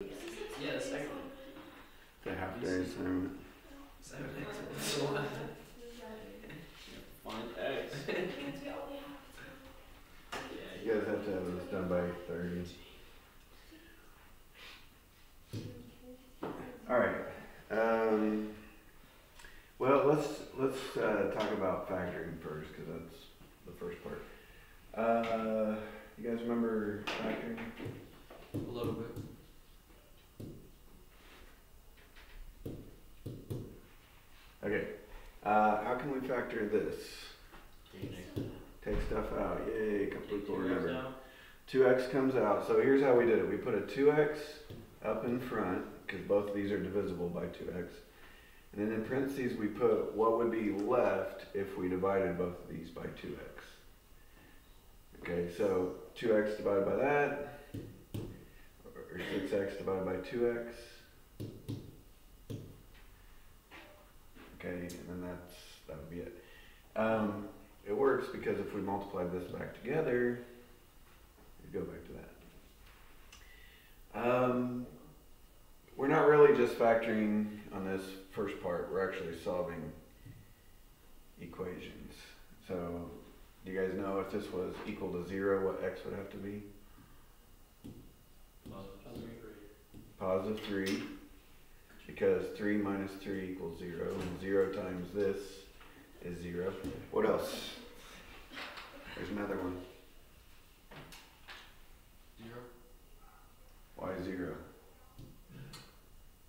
Yeah, the second one. The half day assignment. Seven X plus one. Find X. Yeah, You guys have to have this done by thirty. Alright, um, well, let's, let's, uh, talk about factoring first, cause that's the first part. Uh, you guys remember factoring? A little bit. Okay, uh, how can we factor this? Take stuff out, yay, couple people remember. Two X comes out, so here's how we did it, we put a two X up in front, cause both of these are divisible by two X. And then in parentheses, we put what would be left if we divided both of these by two X. Okay, so two X divided by that, or six X divided by two X. Okay, and then that's, that would be it. Um, it works because if we multiply this back together, we go back to that. Um, we're not really just factoring on this first part, we're actually solving equations. So, do you guys know if this was equal to zero, what x would have to be? Positive three, because 3 minus 3 equals 0, and 0 times this is 0. What else? There's another one. 0. Why 0?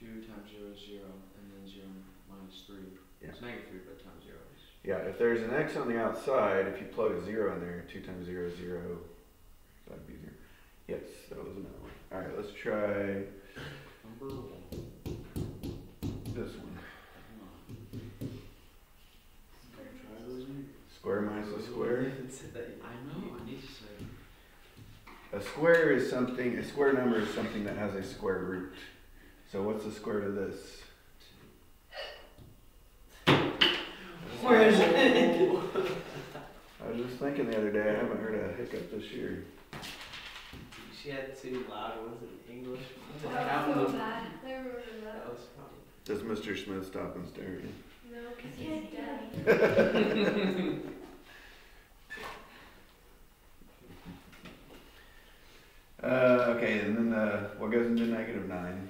2 times 0 is 0, and then 0 minus 3. Yeah. It's negative 3, but times 0 is... Yeah, if there's an x on the outside, if you plug a 0 in there, 2 times 0 is 0. That'd be 0. Yes, that was another one. All right, let's try... Number 1. A square is something, a square number is something that has a square root. So what's the square root of this? Where is it? I was just thinking the other day, I haven't heard a hiccup this year. She had two loud ones in English. That so was- bad. I remember that. that was funny. Does Mr. Smith stop and stare at you? No, because he's dead. Uh, okay, and then uh, what goes into negative nine?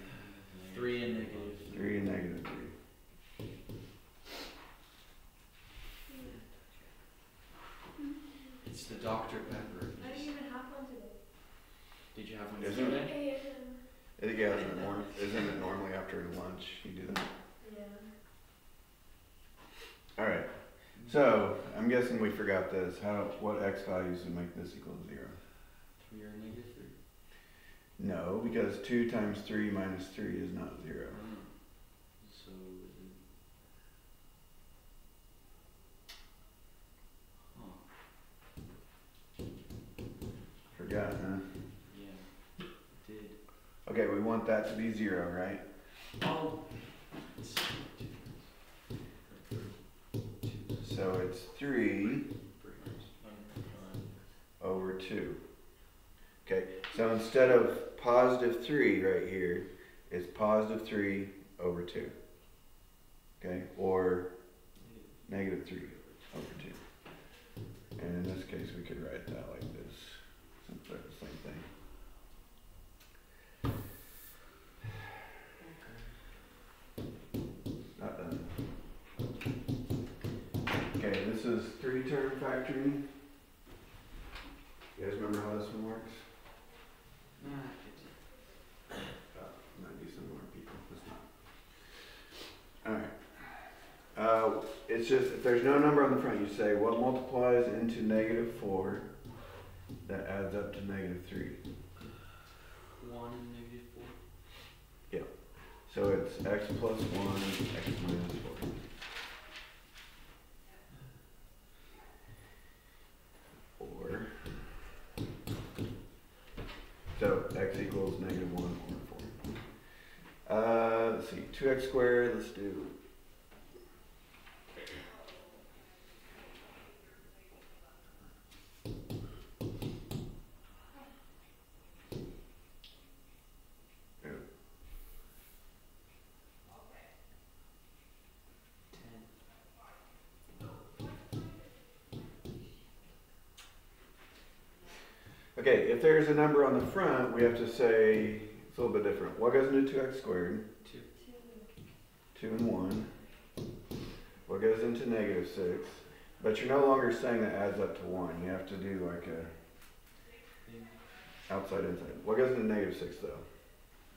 Three and negative. Three and negative three. It's the Dr. Pepper. I didn't even have one today. Did you have one Isn't it? yesterday? I think yeah, isn't it, norm- isn't it normally after lunch you do that? Yeah. All right. So I'm guessing we forgot this. How? What x values would make this equal to zero? Three or negative three? No, because two times three minus three is not zero. Mm. So? Huh. Forgot, huh? Yeah. Did. Okay, we want that to be zero, right? Oh. It's two. Two. So it's three Three. over two. Okay, so instead of positive three right here is positive positive three over two. Okay, or negative three over two. And in this case, we could write that like this, the same thing. Not done. Okay, this is three-term factoring. You guys remember how this one works? Nah, it Uh, might be some more people, it's not. Alright. Uh, it's just, if there's no number on the front, you say what multiplies into negative four that adds up to negative three. One and negative four. Yeah. So it's x plus one, x minus four. Or, so x equals negative one or four. Uh, let's see, two x squared, let's do. There, Okay, if there's a number on the front, we have to say, it's a little bit different. What goes into two x squared? Two. Two and one. What goes into negative six? But you're no longer saying that adds up to one. You have to do like a outside inside. What goes into negative six though?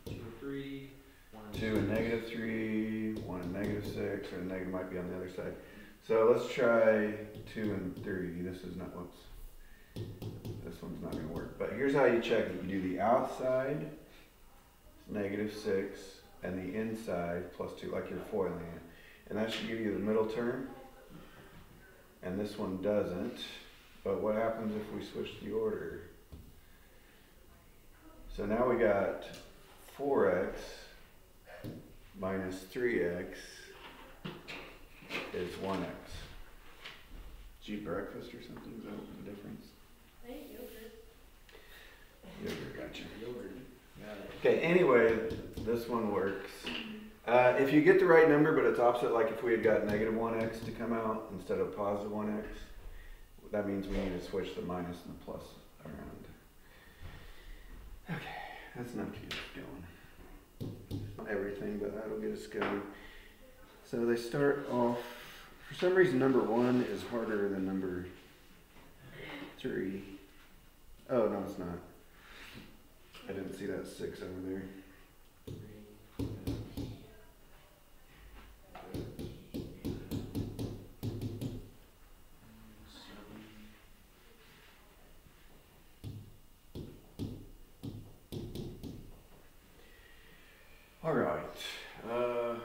Two and three. One and Two and negative three, one and negative six, or negative might be on the other side. So let's try two and three. This is not, whoops. This one's not gonna work. But here's how you check it. You do the outside, negative six, and the inside plus two, like you're foiling it. And that should give you the middle term. And this one doesn't. But what happens if we switch the order? So now we got four x minus three x is one x. Did you breakfast or something? Is that the difference? I ate yogurt. Yogurt, gotcha. Yogurt. Okay, anyway, this one works. Uh, if you get the right number, but it's opposite, like if we had got negative one x to come out instead of positive one x, that means we need to switch the minus and the plus around. Okay, that's enough to get us going. Everything, but that'll get us going. So they start off, for some reason, number one is harder than number three. Oh, no, it's not. I didn't see that six over there. All right. Uh,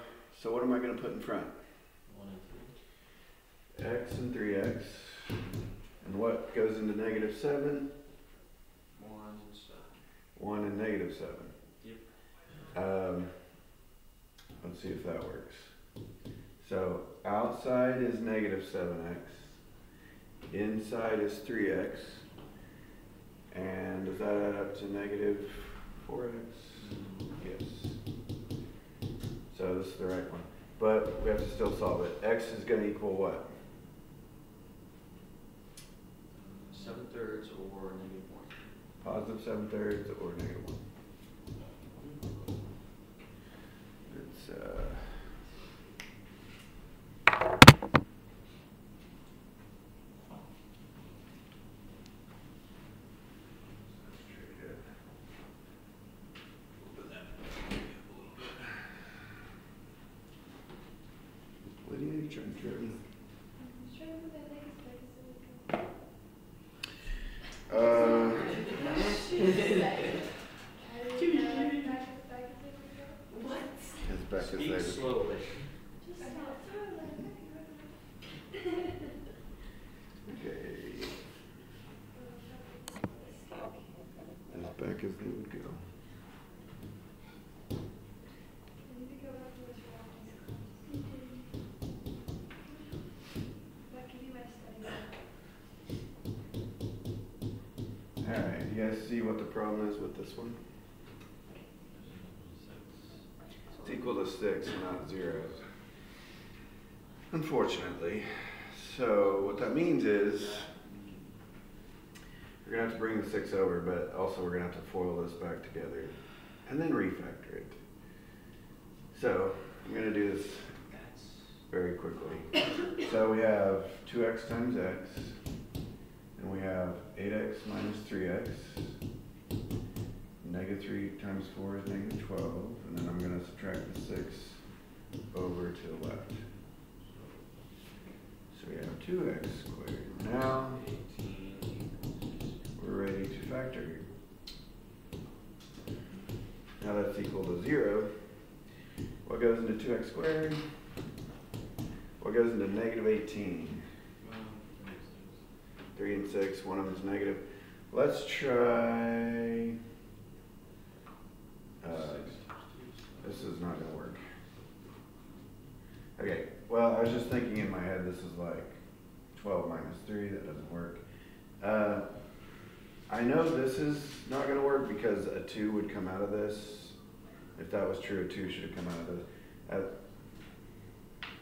so what am I going to put in front? One and three. X and 3x. And what goes into negative 7? Yep. Um, let's see if that works. So outside is negative 7x, inside is 3x, and does that add up to negative 4x? Yes. So this is the right one. But we have to still solve it. x is going to equal what? 7 thirds or negative 1. Positive 7 thirds or negative 1. Uh, Lydia, you trying to trip me? I'm just trying to move my legs back so we can. Uh, Carry it back, back, back as they would go. What? his back is Speak there. slowly. Just stop. Okay. As back as they would go. I need to go back to what's wrong. That could be my study. Alright, guys see what the problem is with this one? It's equal to six, not zeros. Unfortunately. So what that means is we're gonna have to bring the six over, but also we're gonna have to FOIL this back together and then refactor it. So I'm gonna do this very quickly. So we have two x times x, and we have 8x minus 3x. Negative 3 times 4 is negative 12. And then I'm going to subtract the 6 over to the left. So we have 2x squared. Now, we're ready to factor. Now that's equal to 0. What goes into 2x squared? What goes into negative 18? Three and six, one of them's negative. Let's try, uh, Six times two is this is not gonna work. Okay, well, I was just thinking in my head, this is like twelve minus three, that doesn't work. Uh, I know this is not gonna work because a two would come out of this. If that was true, a two should have come out of this. Uh,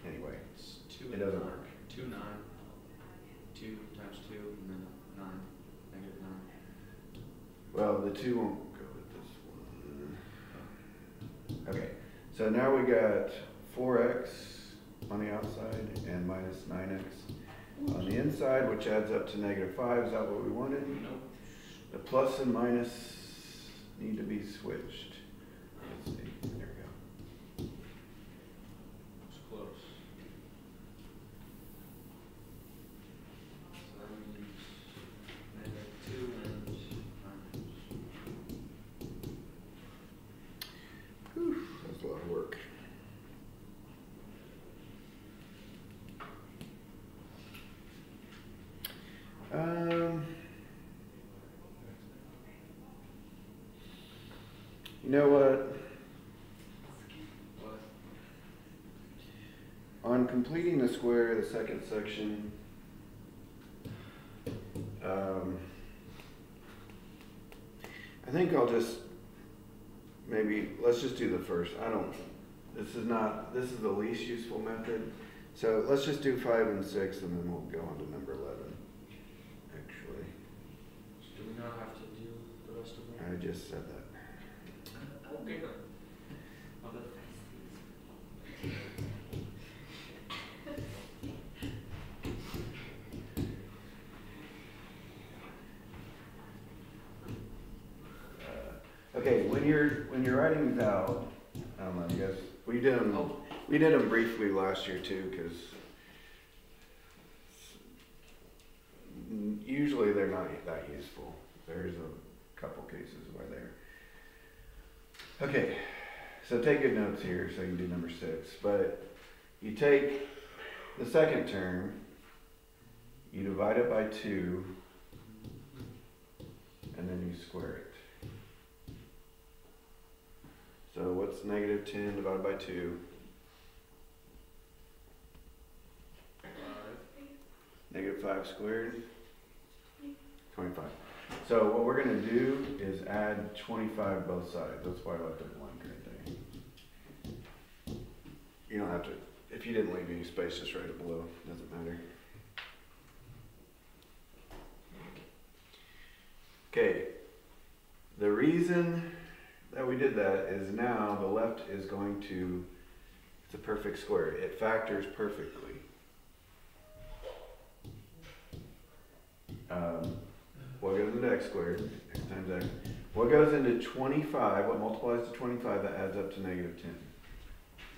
Anyway, It's two It doesn't nine. work. Two nine. Two times two and then nine. Negative nine. Well, the two won't go with this one. Okay, so now we got four x on the outside and minus nine x on the inside, which adds up to negative five. Is that what we wanted? Nope. The plus and minus need to be switched. Let's see, there we go. It's close. So that means negative two and minus. That's a lot of work. Um, you know what? What? On completing the square, the second section, um, I think I'll just, maybe, let's just do the first. I don't, this is not, this is the least useful method. So let's just do five and six and then we'll go on to number eleven, actually. Do we not have to do the rest of them? I just said that. Okay. I'll bet. Uh, Okay, when you're, writing these out, I don't know, we did them, we did them briefly last year too, cause usually they're not that useful. There's a couple cases where they're. Okay, so take good notes here, so you do number six, but you take the second term, you divide it by two, and then you square it. So what's negative ten divided by two? Five. Negative squared? Twenty-five. So what we're gonna do is add twenty-five both sides, that's why I left it blank right there. You don't have to, if you didn't leave any space, just write it below, doesn't matter. Okay, the reason that we did that is now the left is going to, it's a perfect square, it factors perfectly. Um, what goes into x squared, x times x, what goes into twenty-five, what multiplies to twenty-five that adds up to negative ten?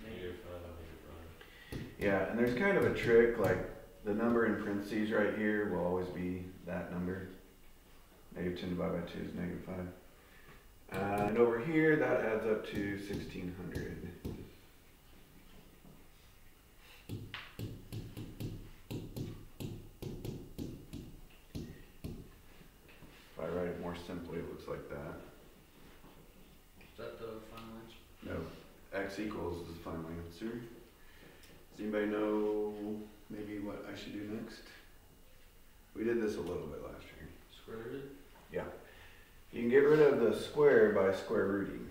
Negative five, negative Yeah, and there's kind of a trick, like the number in parentheses right here will always be that number. Negative ten divided by two is negative five. Uh, and over here, that adds up to sixteen hundred. If I write it more simply, it looks like that. Is that the final answer? No, x equals is the final answer. Does anybody know maybe what I should do next? We did this a little bit last year. Square rooted? You can get rid of the square by square rooting.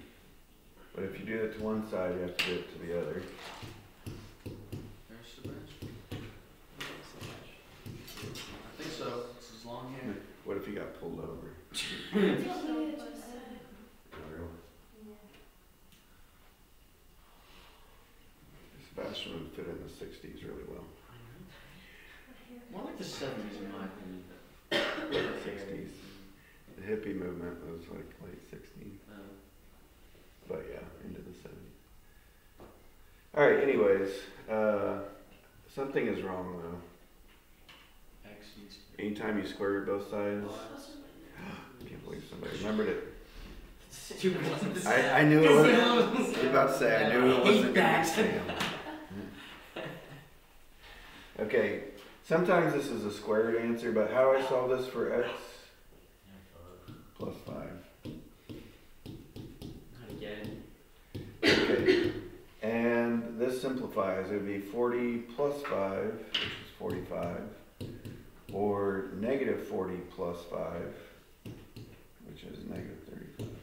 But if you do it to one side, you have to do it to the other. There's Sebastian. I think so. It's his long hair. What if he got pulled over? That's what we just said. Oh, really? Sebastian would fit in the sixties really well. More like the seventies in my opinion. Sixties. The hippie movement was like late sixties, Uh, but yeah, into the seventies. Alright, anyways, uh, something is wrong though. X needs Anytime you square root both sides. I can't believe somebody remembered it. Stupid wasn't I, I knew it wasn't, I was about to say, I knew it wasn't be that. Sam. Okay, sometimes this is a squared answer, but how do I solve this for x would be 40 plus 5, which is 45, or negative 40 plus 5, which is negative 35.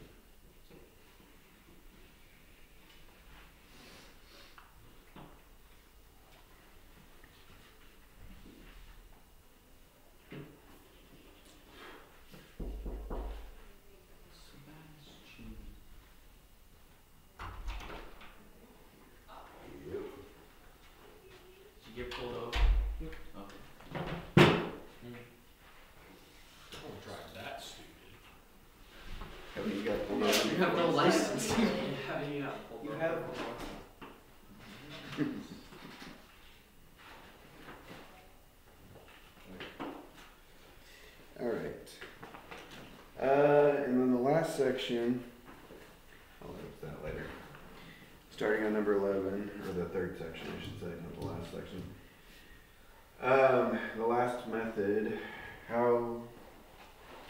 Third section, I should say, not the last section. Um, the last method, how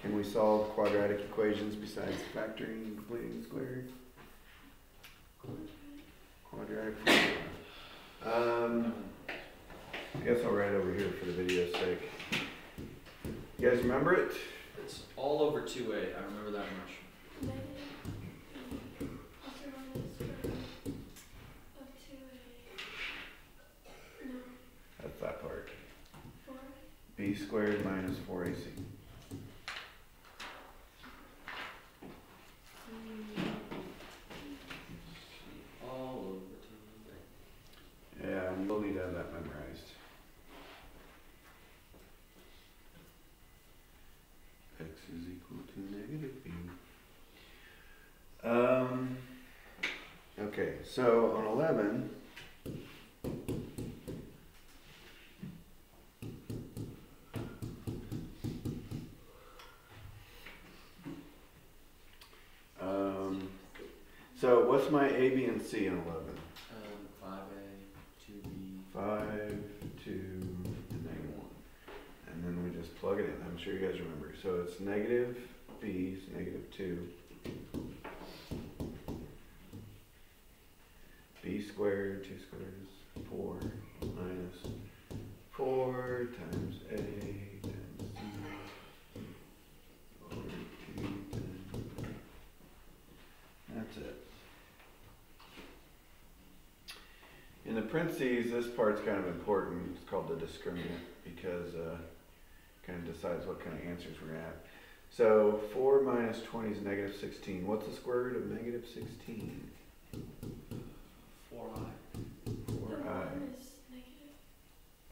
can we solve quadratic equations besides factoring and completing the square? Quadratic formula. Um, I guess I'll write over here for the video's sake. You guys remember it? It's all over two A, I remember that much. Negative b plus or minus root of two a. No, That's that part. four. b squared minus 4ac. All over two Yeah, you'll need to have that memorized. x is equal to negative b. Um, okay, so on 11, What's my A, B, and C in 11? Um, 5A, 2B. 5, 2, and negative 1. And then we just plug it in. I'm sure you guys remember. So it's negative B is negative 2. parentheses, this part's kind of important. It's called the discriminant because uh, kind of decides what kind of answers we're going to have. So 4 minus 20 is negative 16. What's the square root of negative 16? 4i. 4i.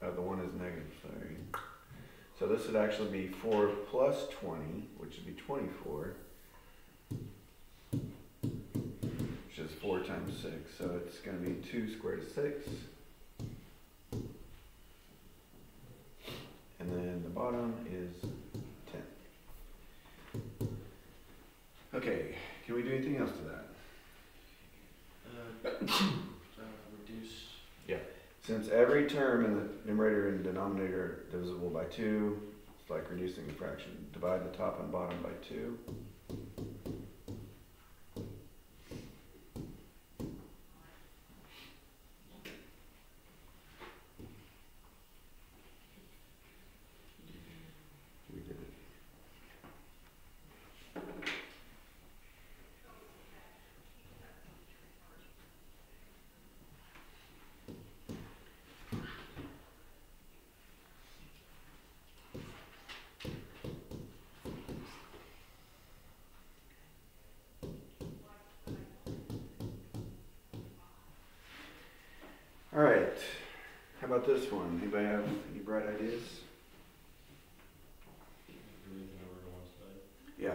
The 1 is negative, sorry. So this would actually be 4 plus 20, which would be 24. is 4 times 6. So it's going to be 2 squared 6. And then the bottom is 10. Okay, can we do anything else to that? Uh, reduce. Yeah. Since every term in the numerator and denominator are divisible by 2, it's like reducing a fraction. Divide the top and bottom by 2. One? Anybody have any bright ideas? Yeah.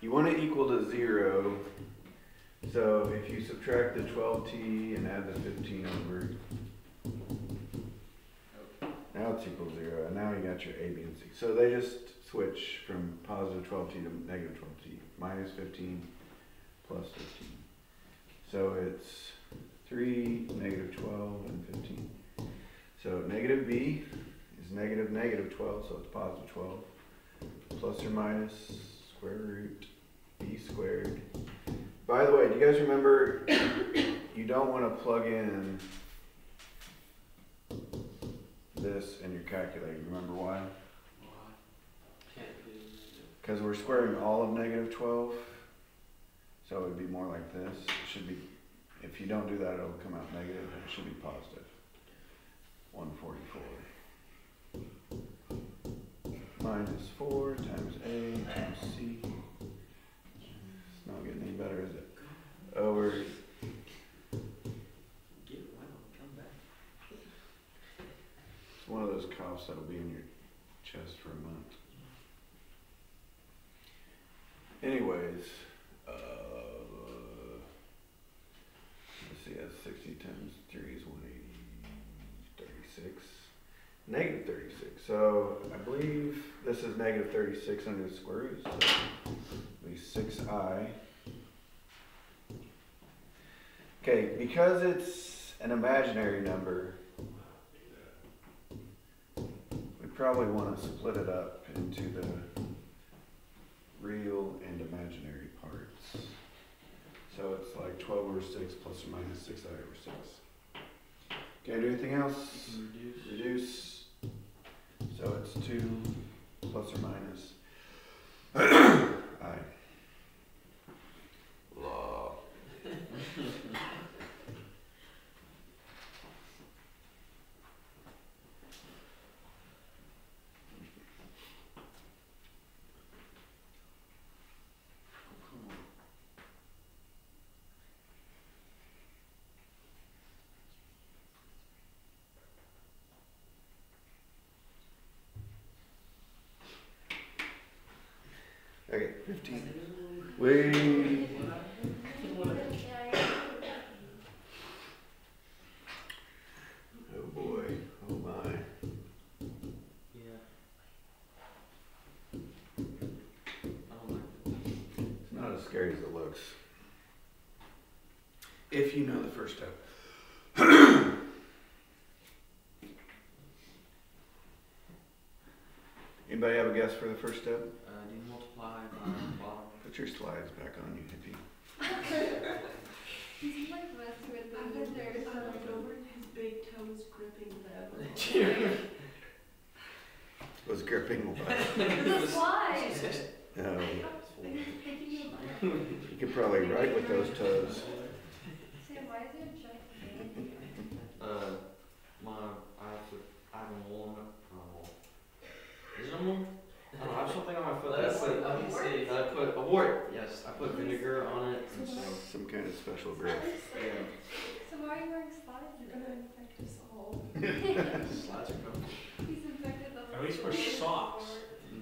You want it equal to zero. So if you subtract the 12t and add the 15 over, now it's equal to zero. And now you got your a, b, and c. So they just switch from positive 12t to negative 12t. Minus 15 plus 15. So it's 3, negative 12, and 15. So negative b is negative negative 12, so it's positive 12. Plus or minus square root b squared. By the way, do you guys remember you don't want to plug in this in your calculator? Remember why? Because we're squaring all of negative 12. So it would be more like this. It should be, if you don't do that, it'll come out negative and it should be positive. 144. Minus 4 times A times C. It's not getting any better, is it? Over Get well, come back. It's one of those coughs that'll be in your chest for a month. Anyways, uh, sixty times three is one eighty, thirty-six, negative thirty-six. So I believe this is negative thirty-six under the square root, so it'll be six I. Okay, because it's an imaginary number, we probably wanna split it up into the real and imaginary parts. So it's like twelve over six plus or minus six I over six. Can I do anything else? Reduce. Reduce. So it's two plus or minus. I. Law. Okay, fifteen. We. Oh boy, oh my. It's not as scary as it looks. If you know the first step. Anybody have a guess for the first step? Uh, do you multiply by the bottom? Put your slides back on, you hippie. He's like messing with I bet there's so over his big toes gripping the. Was gripping what? The slide. No, you could probably write with those toes. Sam, why is there a giant fan? Uh, my, I have to, I have a mole on not a mole. Is it a mole? I don't know, I have something on my foot that I Let's see, put, let me see. That I put, a wart, yes, I put vinegar on it, and so, Some kind of special grip. yeah. So why are you wearing slides? You're gonna infect us all. Slides are coming. He's infected the whole. At least wear floor. socks.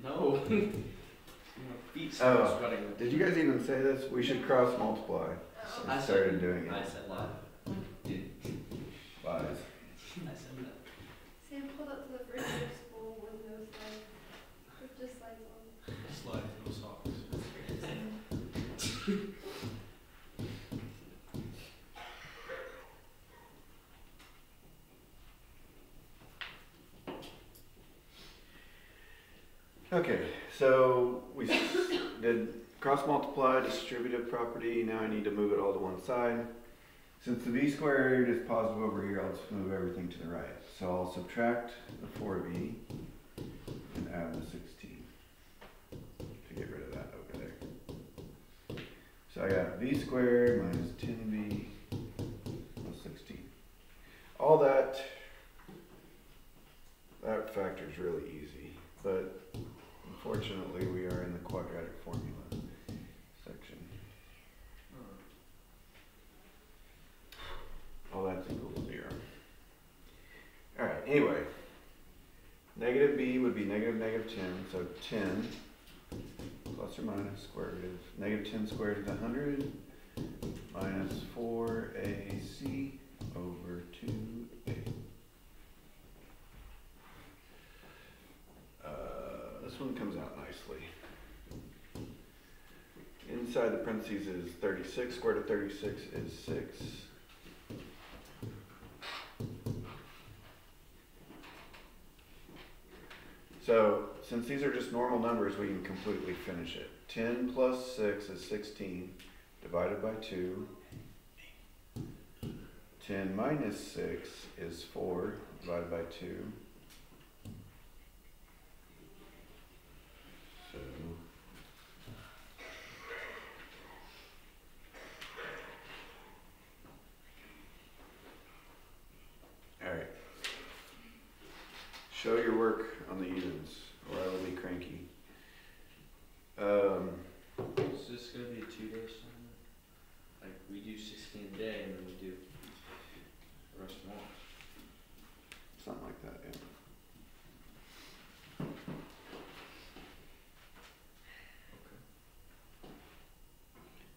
No. Oh. Feet Oh. start sweating. Did you guys even say this? We should cross multiply. Oh. I I said- started doing I said that. Lies. I said that. Sam pulled up to the first day of school with no slides. With just slides on. Slide no socks. Okay, so we did cross multiply, distributive property, now I need to move it all to one side. Since the b squared is positive over here, I'll just move everything to the right. So I'll subtract the four b and add the sixteen to get rid of that over there. So I got b squared minus ten b plus sixteen. All that, that factor is really easy, but Unfortunately, we are in the quadratic formula section. Oh, that's equal to zero. All right, anyway, negative b would be negative negative 10, so 10 plus or minus square root of negative 10 squared is 100 minus 4ac over 2 inside the parentheses is 36. Square root of 36 is 6. So since these are just normal numbers, we can completely finish it. 10 plus 6 is 16, divided by 2. 10 minus 6 is 4, divided by 2.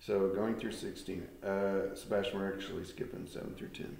So going through sixteen, uh, Sebastian, we're actually skipping seven through ten.